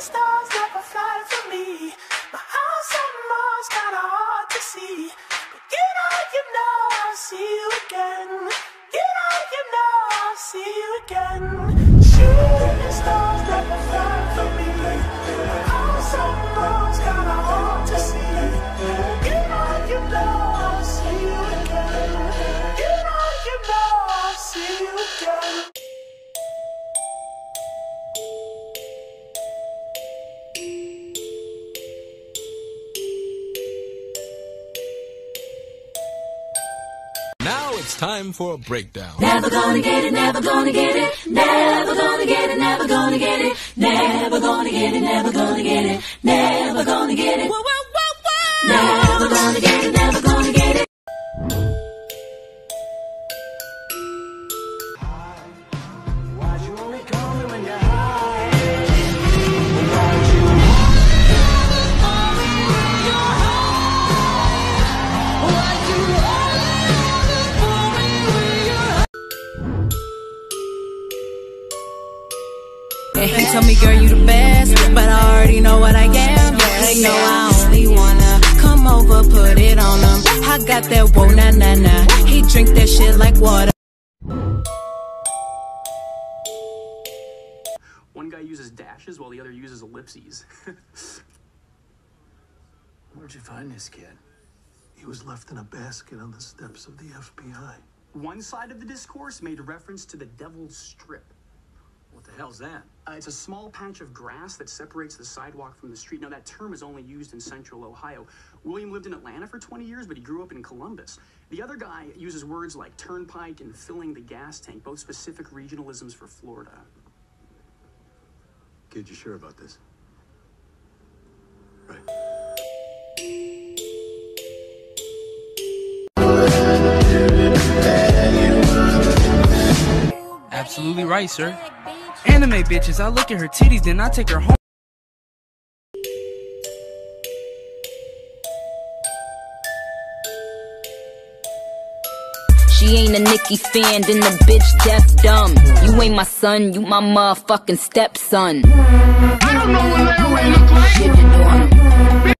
Shooting stars never fly for me. My house on Mars kinda hard to see. Now it's time for a breakdown. Never gonna get it, never gonna get it, never gonna get it, never gonna get it, never gonna get it, never gonna get it, never gonna get it. Never gonna get it, never gonna get it. And he told me, girl, you the best, but I already know what I am. He know I only wanna come over, put it on him. I got that whoa, na na na. He drink that shit like water. One guy uses dashes while the other uses ellipses. Where'd you find this kid? He was left in a basket on the steps of the FBI. One side of the discourse made reference to the Devil's Strip. What the hell's that? Uh, it's a small patch of grass that separates the sidewalk from the street. Now, that term is only used in central Ohio. William lived in Atlanta for 20 years, but he grew up in Columbus. The other guy uses words like turnpike and filling the gas tank, both specific regionalisms for Florida. Kid, you sure about this? Right. Absolutely right, sir. Anime bitches, I look at her titties, then I take her home. She ain't a Nicki fan, then the bitch deaf dumb. You ain't my son, you my motherfucking stepson. I don't know what that way look like.